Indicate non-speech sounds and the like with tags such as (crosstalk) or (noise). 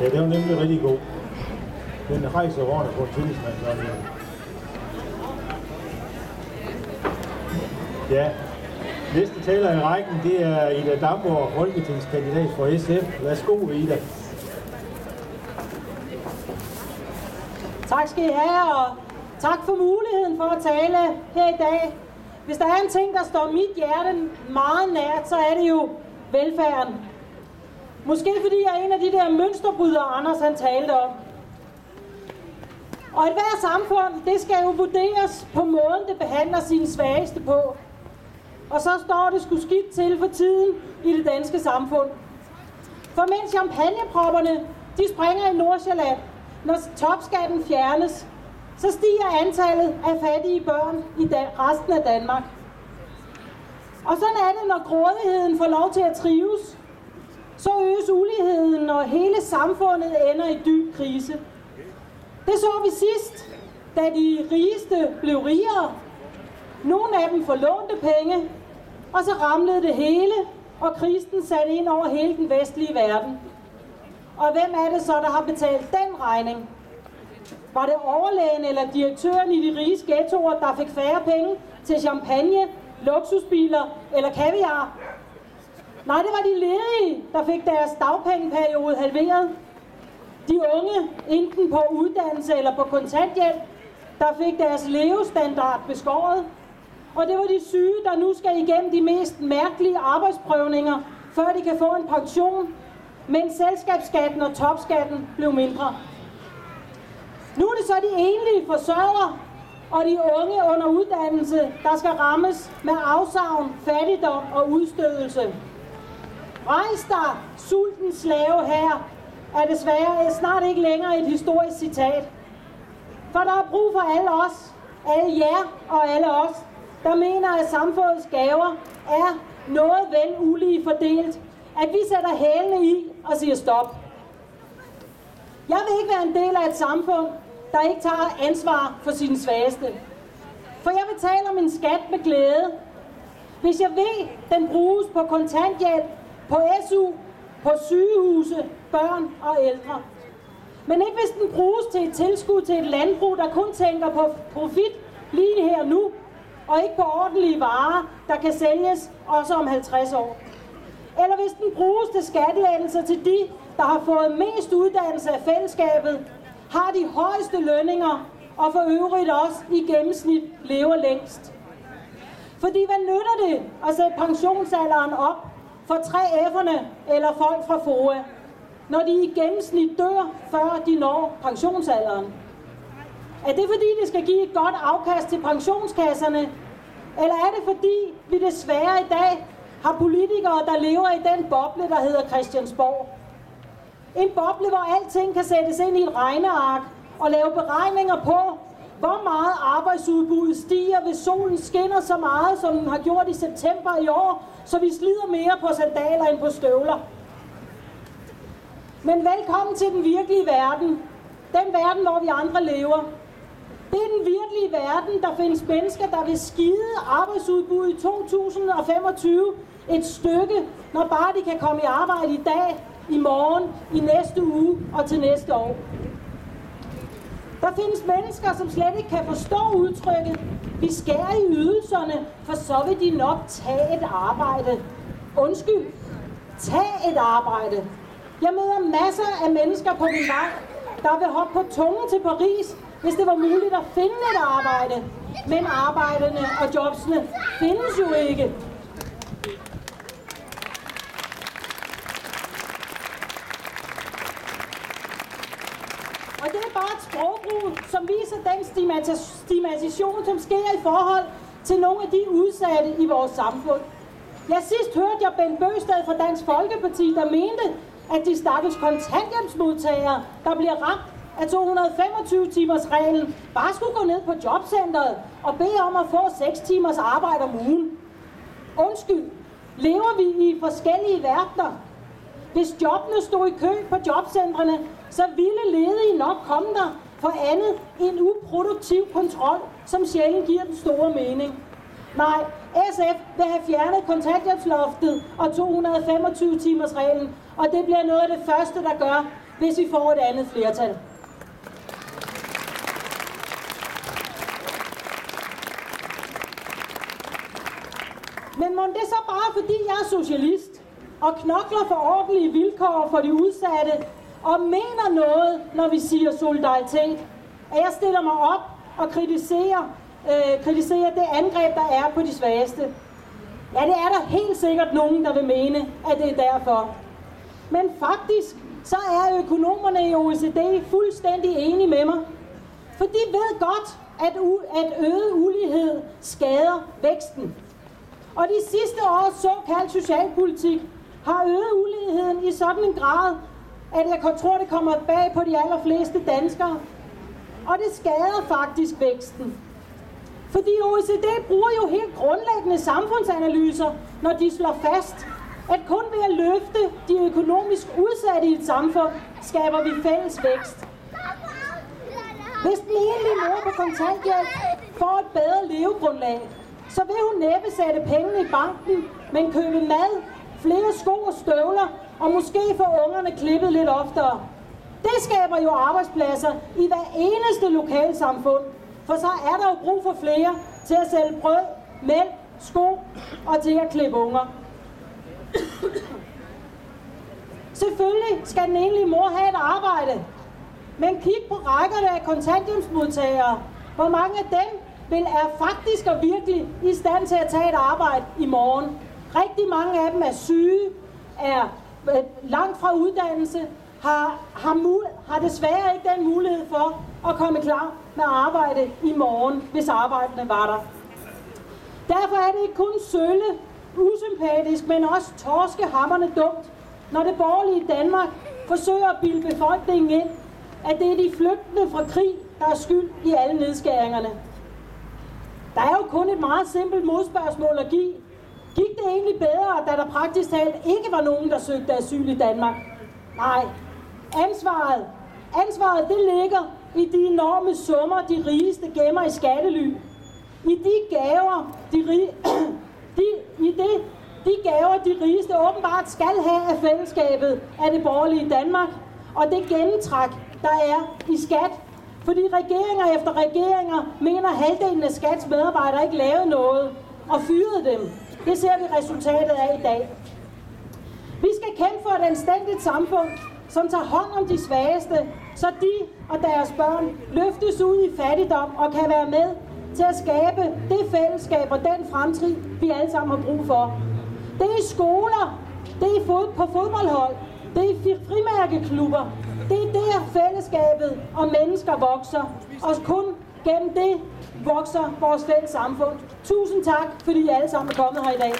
Ja, det er nemlig rigtig god. Den rejser hårene på en tillidsmand, så er. Ja, næste taler i rækken, det er Ida Damborg, folketingskandidat for SF. Værsgo, Ida. Tak skal I have, og tak for muligheden for at tale her i dag. Hvis der er en ting, der står mit hjerte meget nært, så er det jo velfærden. Måske fordi jeg er en af de der mønsterbrydere, Anders han talte om. Og et hver samfund, det skal jo vurderes på måden, det behandler sine svageste på. Og så står det sgu skidt til for tiden i det danske samfund. For mens champagnepropperne, de springer i Nordsjælland, når topskatten fjernes, så stiger antallet af fattige børn i resten af Danmark. Og sådan er det, når grådigheden får lov til at trives, så øges uligheden, og hele samfundet ender i dyb krise. Det så vi sidst, da de rigeste blev rigere. Nogle af dem forlånte penge, og så ramlede det hele, og krisen satte ind over hele den vestlige verden. Og hvem er det så, der har betalt den regning? Var det overlægen eller direktøren i de rige ghettoer, der fik færre penge til champagne, luksusbiler eller kaviar? Nej, det var de ledige, der fik deres dagpengeperiode halveret. De unge, enten på uddannelse eller på kontanthjælp, der fik deres levestandard beskåret. Og det var de syge, der nu skal igennem de mest mærkelige arbejdsprøvninger, før de kan få en pension, mens selskabsskatten og topskatten blev mindre. Nu er det så de enlige forsørgere og de unge under uddannelse, der skal rammes med afsavn, fattigdom og udstødelse. Rejs dig, sulten slave her, er desværre snart ikke længere et historisk citat. For der er brug for alle os, alle jer og alle os, der mener, at samfundets gaver er noget vel ulige fordelt, at vi sætter hælene i og siger stop. Jeg vil ikke være en del af et samfund, der ikke tager ansvar for sine svageste. For jeg betaler min skat med glæde. Hvis jeg ved, den bruges på kontanthjælp, på SU, på sygehuse, børn og ældre. Men ikke hvis den bruges til et tilskud til et landbrug, der kun tænker på profit lige her nu, og ikke på ordentlige varer, der kan sælges også om 50 år. Eller hvis den bruges til skattelettelser til de, der har fået mest uddannelse af fællesskabet, har de højeste lønninger og for øvrigt også i gennemsnit lever længst. Fordi hvad nytter det at sætte pensionsalderen op for 3F'erne eller folk fra FOA, når de i gennemsnit dør, før de når pensionsalderen? Er det fordi, det skal give et godt afkast til pensionskasserne? Eller er det fordi, vi desværre i dag har politikere, der lever i den boble, der hedder Christiansborg? En boble, hvor alting kan sættes ind i et regneark og lave beregninger på, hvor meget arbejdsudbuddet stiger, hvis solen skinner så meget, som den har gjort i september i år, så vi slider mere på sandaler end på støvler. Men velkommen til den virkelige verden. Den verden, hvor vi andre lever. Det er den virkelige verden, der findes mennesker, der vil skide arbejdsudbud i 2025 et stykke, når bare de kan komme i arbejde i dag, i morgen, i næste uge og til næste år. Der findes mennesker, som slet ikke kan forstå udtrykket, vi skærer i ydelserne, for så vil de nok tage et arbejde. Undskyld, tag et arbejde. Jeg møder masser af mennesker på min vej, der vil hoppe på tungen til Paris, hvis det var muligt at finde et arbejde. Men arbejderne og jobsene findes jo ikke. Og det er bare et sprogbrug, som viser den stigmatisation, som sker i forhold til nogle af de udsatte i vores samfund. Jeg sidst hørte jeg Ben Bøsted fra Dansk Folkeparti, der mente, at de stakkels kontanthjælpsmodtagere, der bliver ramt af 225 timers reglen, bare skulle gå ned på jobcentret og bede om at få 6 timers arbejde om ugen. Undskyld, lever vi i forskellige verdener? Hvis jobbene stod i kø på jobcentrene, så ville ledige nok komme der for andet end uproduktiv kontrol, som sjældent giver den store mening. Nej, SF vil have fjernet kontanthjælpsloftet og 225 timers reglen, og det bliver noget af det første, der gør, hvis vi får et andet flertal. Men må det så bare, fordi jeg er socialist og knokler for ordentlige vilkår for de udsatte og mener noget, når vi siger solidaritet, at jeg stiller mig op og kritiserer, øh, kritiserer det angreb, der er på de svageste. Ja, det er der helt sikkert nogen, der vil mene, at det er derfor. Men faktisk, så er økonomerne i OECD fuldstændig enige med mig. For de ved godt, at, at øget ulighed skader væksten. Og de sidste års såkaldt socialpolitik har øget uligheden i sådan en grad, at jeg tror, det kommer bag på de allerfleste danskere. Og det skader faktisk væksten. Fordi OECD bruger jo helt grundlæggende samfundsanalyser, når de slår fast, at kun ved at løfte de økonomisk udsatte i et samfund, skaber vi fælles vækst. Hvis den enlige mor på kontanthjælp får et bedre levegrundlag, så vil hun næppe sætte pengene i banken, men købe mad, flere sko og støvler, og måske få ungerne klippet lidt oftere. Det skaber jo arbejdspladser i hver eneste lokalsamfund, for så er der jo brug for flere til at sælge brød, mælk, sko og til at klippe unger. Selvfølgelig skal den enlige mor have et arbejde, men kig på rækkerne af kontanthjælpsmodtagere. Hvor mange af dem vil er faktisk og virkelig i stand til at tage et arbejde i morgen. Rigtig mange af dem er syge, er øh, langt fra uddannelse, har, har, mul- har desværre ikke den mulighed for at komme klar med arbejde i morgen, hvis arbejdene var der. Derfor er det ikke kun sølle, usympatisk, men også torskehammerne dumt, når det borgerlige Danmark forsøger at bilde befolkningen ind, at det er de flygtende fra krig, der er skyld i alle nedskæringerne. Der er jo kun et meget simpelt modspørgsmål at give. Gik det egentlig bedre, da der praktisk talt ikke var nogen, der søgte asyl i Danmark? Nej. Ansvaret, ansvaret det ligger i de enorme summer, de rigeste gemmer i skattely. I de gaver, de, rige, (clears throat) de, i det, de gaver, de rigeste åbenbart skal have af fællesskabet af det borgerlige Danmark, og det gennemtræk, der er i skat fordi regeringer efter regeringer mener, at halvdelen af skats medarbejdere ikke lavede noget og fyrede dem. Det ser vi resultatet af i dag. Vi skal kæmpe for et anstændigt samfund, som tager hånd om de svageste, så de og deres børn løftes ud i fattigdom og kan være med til at skabe det fællesskab og den fremtid, vi alle sammen har brug for. Det er i skoler, det er på fodboldhold, det er i frimærkeklubber, det er der fællesskabet og mennesker vokser, og kun gennem det vokser vores fælles samfund. Tusind tak, fordi I alle sammen er kommet her i dag.